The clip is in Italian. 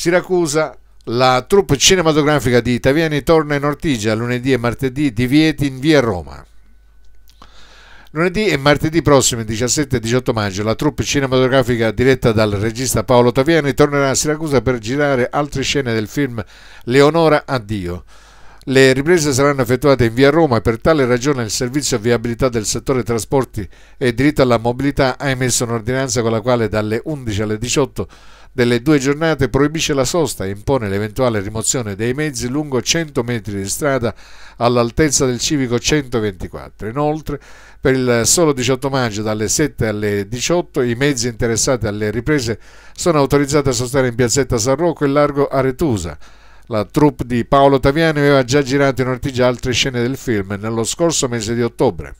Siracusa, la troupe cinematografica di Taviani torna in Ortigia lunedì e martedì, divieti in via Roma. Lunedì e martedì prossimi, 17 e 18 maggio, la troupe cinematografica diretta dal regista Paolo Taviani tornerà a Siracusa per girare altre scene del film Leonora Addio. Le riprese saranno effettuate in via Roma e per tale ragione il Servizio Viabilità del settore trasporti e diritto alla mobilità ha emesso un'ordinanza con la quale dalle 11 alle 18 delle due giornate proibisce la sosta e impone l'eventuale rimozione dei mezzi lungo 100 metri di strada all'altezza del civico 124. Inoltre, per il solo 18 maggio dalle 7 alle 18 i mezzi interessati alle riprese sono autorizzati a sostare in piazzetta San Rocco e largo Aretusa la troupe di Paolo Taviani aveva già girato in Ortigia altre scene del film nello scorso mese di ottobre.